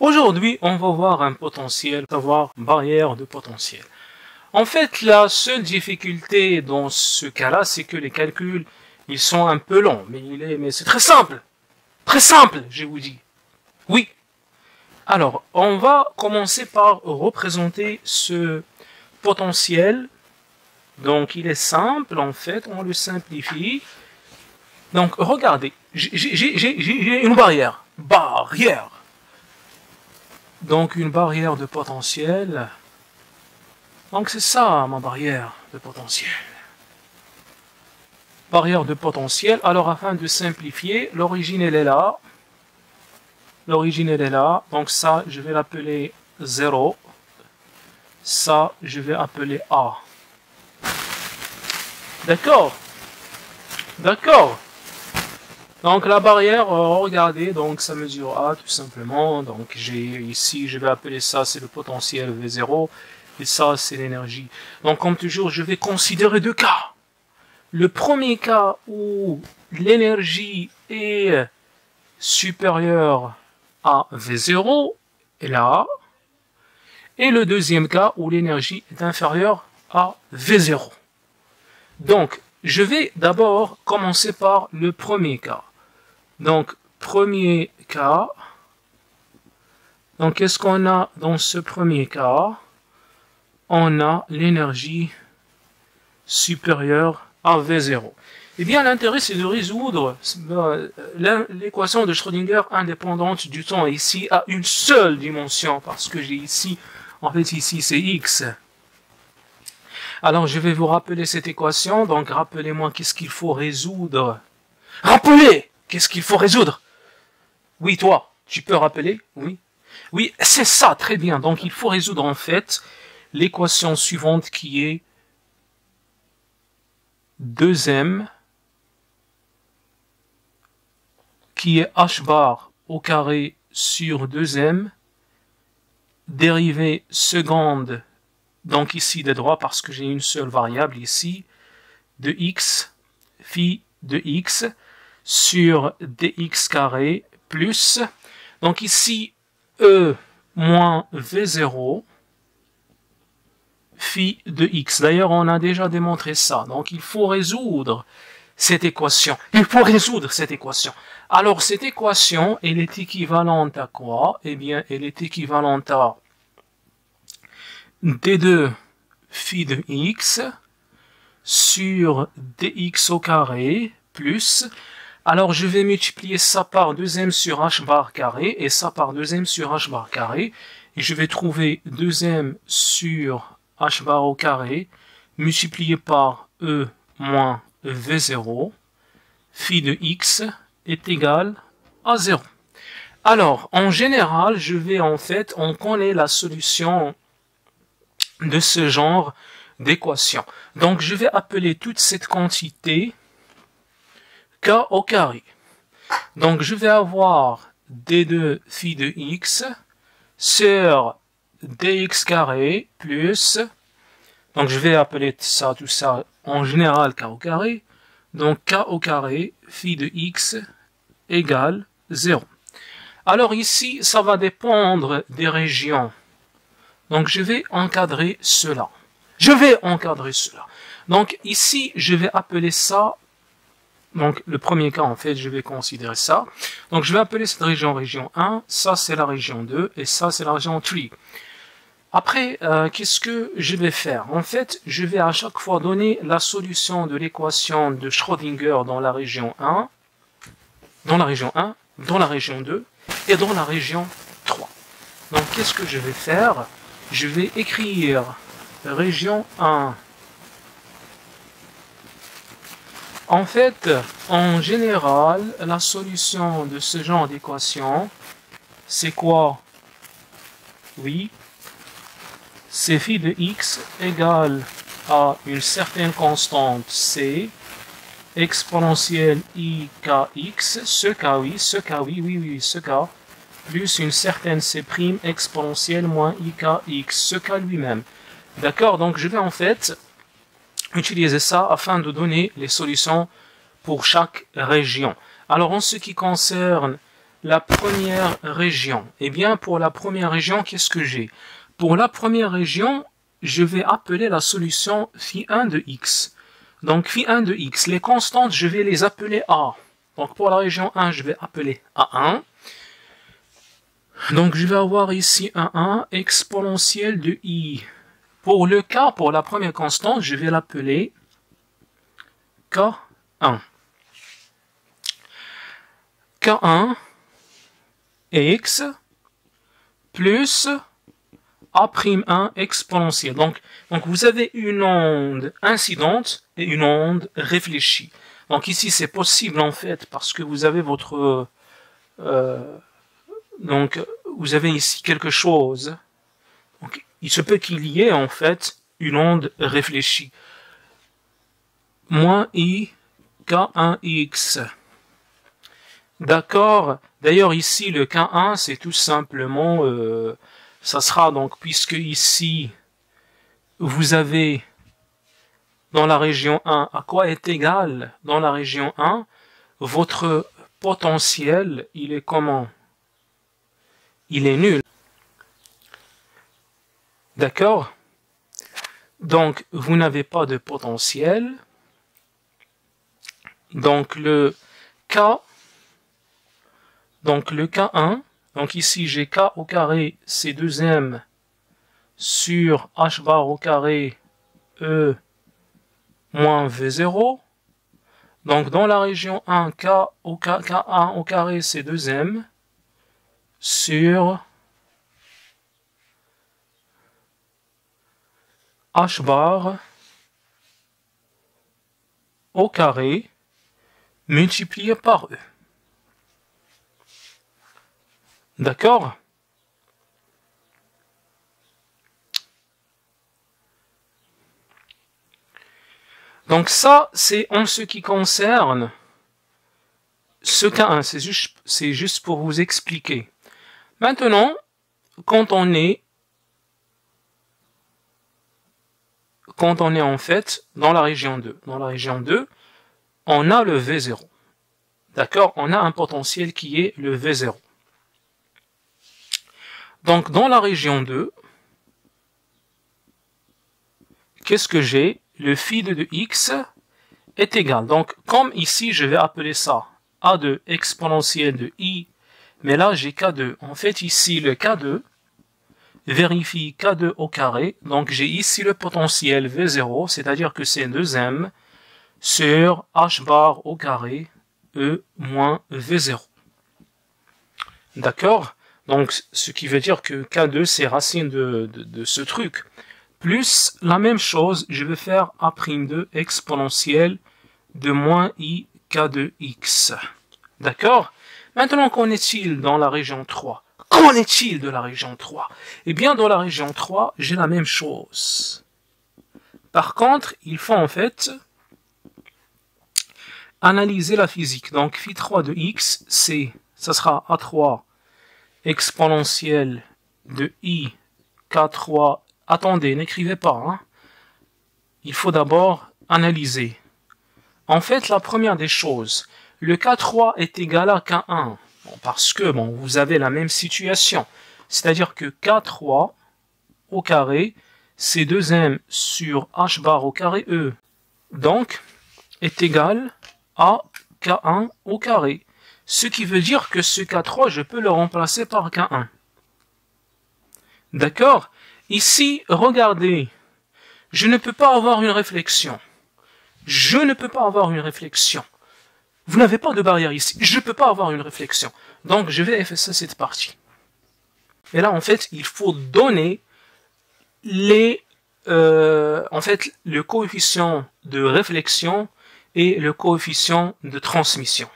Aujourd'hui, on va voir un potentiel, savoir barrière de potentiel. En fait, la seule difficulté dans ce cas-là, c'est que les calculs, ils sont un peu longs, mais il est, mais c'est très simple. Très simple, je vous dis. Oui. Alors, on va commencer par représenter ce potentiel. Donc, il est simple, en fait, on le simplifie. Donc, regardez, j'ai une barrière. Barrière. Donc, une barrière de potentiel. Donc, c'est ça, ma barrière de potentiel. Barrière de potentiel. Alors, afin de simplifier, l'origine, elle est là. L'origine, elle est là. Donc, ça, je vais l'appeler 0. Ça, je vais appeler A. D'accord D'accord donc la barrière, euh, regardez, donc ça mesure A tout simplement. Donc j'ai ici, je vais appeler ça, c'est le potentiel V0, et ça c'est l'énergie. Donc comme toujours, je vais considérer deux cas. Le premier cas où l'énergie est supérieure à V0 est là. Et le deuxième cas où l'énergie est inférieure à V0. Donc, je vais d'abord commencer par le premier cas. Donc, premier cas. Donc, qu'est-ce qu'on a dans ce premier cas? On a l'énergie supérieure à V0. Eh bien, l'intérêt, c'est de résoudre euh, l'équation de Schrödinger indépendante du temps ici à une seule dimension, parce que j'ai ici, en fait, ici, c'est x. Alors, je vais vous rappeler cette équation. Donc, rappelez-moi qu'est-ce qu'il faut résoudre. Rappelez Qu'est-ce qu'il faut résoudre? Oui, toi, tu peux rappeler? Oui. Oui, c'est ça, très bien. Donc, il faut résoudre en fait l'équation suivante qui est 2m qui est h bar au carré sur 2m dérivée seconde donc ici de droit parce que j'ai une seule variable ici de x phi de x sur dx carré plus, donc ici, E moins V0 phi de x. D'ailleurs, on a déjà démontré ça. Donc, il faut résoudre cette équation. Il faut résoudre cette équation. Alors, cette équation, elle est équivalente à quoi? Eh bien, elle est équivalente à d2 phi de x sur dx au carré plus alors je vais multiplier ça par 2m sur h bar carré et ça par 2m sur h bar carré. Et je vais trouver 2m sur h bar au carré multiplié par e moins v0 phi de x est égal à 0. Alors, en général, je vais en fait, on connaît la solution de ce genre d'équation. Donc, je vais appeler toute cette quantité k au carré. Donc je vais avoir d2 phi de x sur dx carré plus, donc je vais appeler ça, tout ça en général k au carré, donc k au carré phi de x égale 0. Alors ici, ça va dépendre des régions. Donc je vais encadrer cela. Je vais encadrer cela. Donc ici, je vais appeler ça donc le premier cas, en fait, je vais considérer ça. Donc je vais appeler cette région région 1, ça c'est la région 2, et ça c'est la région 3. Après, euh, qu'est-ce que je vais faire? En fait, je vais à chaque fois donner la solution de l'équation de Schrödinger dans la région 1, dans la région 1, dans la région 2, et dans la région 3. Donc qu'est-ce que je vais faire? Je vais écrire région 1 En fait, en général, la solution de ce genre d'équation, c'est quoi? Oui, c'est phi de x égale à une certaine constante c exponentielle i kx, ce cas oui, ce cas oui, oui, oui, ce cas, plus une certaine c' exponentielle moins i kx, ce cas lui-même. D'accord Donc je vais en fait utiliser ça afin de donner les solutions pour chaque région. Alors en ce qui concerne la première région Eh bien, pour la première région, qu'est-ce que j'ai? Pour la première région, je vais appeler la solution phi1 de x. Donc phi1 de x, les constantes, je vais les appeler a. Donc pour la région 1, je vais appeler a1. Donc je vais avoir ici un 1 exponentiel de i. Pour le k, pour la première constante, je vais l'appeler k1. k1 x plus a'1 exponentielle. Donc, donc vous avez une onde incidente et une onde réfléchie. Donc ici c'est possible en fait parce que vous avez votre euh, donc vous avez ici quelque chose. Il se peut qu'il y ait en fait une onde réfléchie. Moins i k1x. D'accord. D'ailleurs ici le k1 c'est tout simplement euh, ça sera donc, puisque ici, vous avez dans la région 1, à quoi est égal dans la région 1 Votre potentiel, il est comment? Il est nul. D'accord Donc, vous n'avez pas de potentiel. Donc, le K, donc le K1, donc ici, j'ai k au carré C2m sur h bar au carré E moins V0. Donc dans la région 1, k au K1 au carré C2m sur h bar au carré multiplié par E. D'accord? Donc ça, c'est en ce qui concerne ce cas 1. C'est juste, c'est juste pour vous expliquer. Maintenant, quand on est quand on est en fait dans la région 2. Dans la région 2, on a le V0. D'accord? On a un potentiel qui est le V0. Donc dans la région 2, qu'est-ce que j'ai? Le phi de x est égal. Donc comme ici, je vais appeler ça A2 exponentielle de i, mais là j'ai K2. En fait ici le K2 vérifie K2 au carré. Donc j'ai ici le potentiel V0, c'est-à-dire que c'est 2m sur h bar au carré E moins V0. D'accord? Donc, ce qui veut dire que K2, c'est racine de, ce truc. Plus la même chose, je vais faire A'2 exponentielle de moins i K2x. D'accord? Maintenant, qu'en est-il dans la région 3 Qu'en est-il de la région 3 Eh bien, dans la région 3, j'ai la même chose. Par contre, il faut en fait analyser la physique. Donc, phi 3 de x, c'est, ça sera A3 exponentielle de i k3. Attendez, n'écrivez pas. Hein. Il faut d'abord analyser. En fait, la première des choses, le k3 est égal à k1. Parce que bon, vous avez la même situation. C'est-à-dire que k3 au carré, c'est 2m sur h bar au carré e. Donc, est égal à k1 au carré. Ce qui veut dire que ce K3, je peux le remplacer par K1. D'accord? Ici, regardez, je ne peux pas avoir une réflexion. Je ne peux pas avoir une réflexion. Vous n'avez pas de barrière ici. Je ne peux pas avoir une réflexion. Donc, je vais effacer cette partie. Et là, en fait, il faut donner les, euh, en fait, le coefficient de réflexion et le coefficient de transmission.